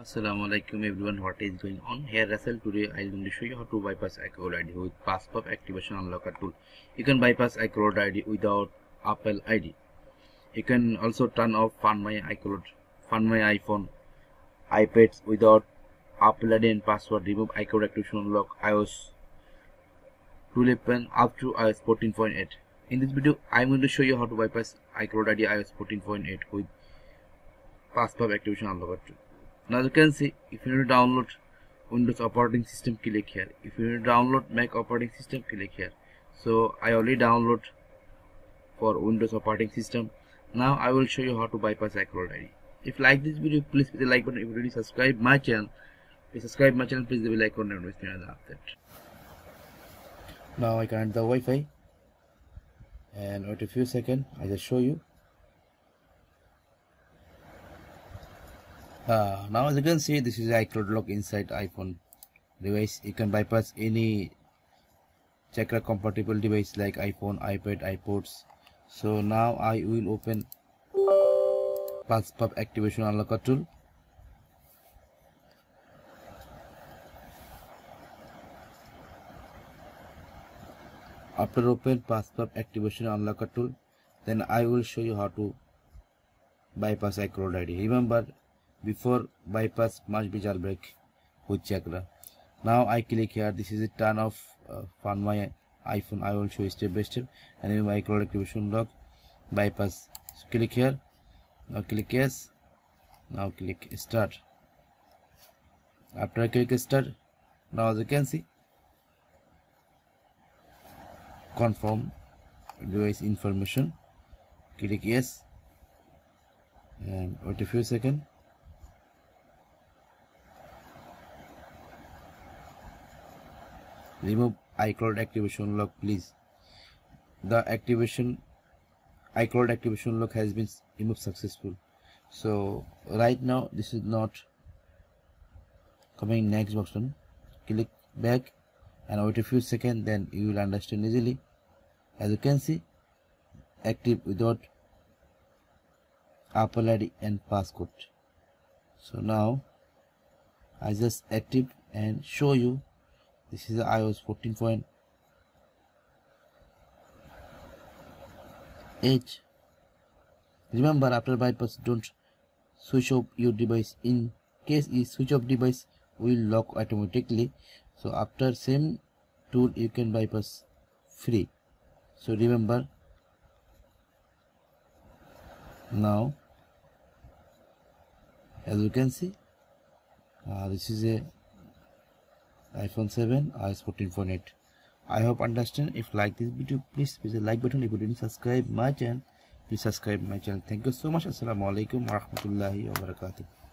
Assalamu alaikum everyone. What is going on? Here Russell. Today I'm going to show you how to bypass iCloud ID with PassPub activation unlocker tool. You can bypass iCloud ID without Apple ID you can also turn off Find My iCloud Find My iPhone iPads without Apple ID and password. Remove iCloud activation unlock iOS 12 up to iOS 14.8 in this video I'm going to show you how to bypass iCloud ID iOS 14.8 with PassPub activation unlocker tool now you can see if you need to download windows operating system click here. If you need to download mac operating system click here. So i already download for windows operating system. Now i will show you how to bypass iCloud id if like this video please hit the like button. If you already subscribe my channel please subscribe my channel. Please the bell icon and miss another update. Now i connect the wi-fi. And wait a few seconds i just show you uh, now as you can see this is iCloud lock inside iPhone device. You can bypass any Chakra compatible device like iPhone iPad iPods. So now I will open PassPub activation unlocker tool. After open PassPub activation unlocker tool then I will show you how to bypass iCloud ID remember before bypass must be jailbreak with chakra now i click here this is a turn off uh, on my iphone i will show you step by step and then my cloud activation lock bypass so click here now click yes now click start after i click start now as you can see confirm device information click yes and wait a few seconds remove iCloud activation lock please. The activation iCloud activation lock has been removed successful. So right now this is not coming next button click back and wait a few seconds then you will understand easily. As you can see active without apple id and passcode. So now i just active and show you this is iOS 14.8 remember after bypass don't switch off your device. In case you switch off device will lock automatically. So after same tool you can bypass free. So remember. Now as you can see uh, this is a iphone 7 ios 14.8 i hope understand if like this video please press the like button if you didn't subscribe my channel please subscribe my channel thank you so much Assalamualaikum warahmatullahi wabarakatuh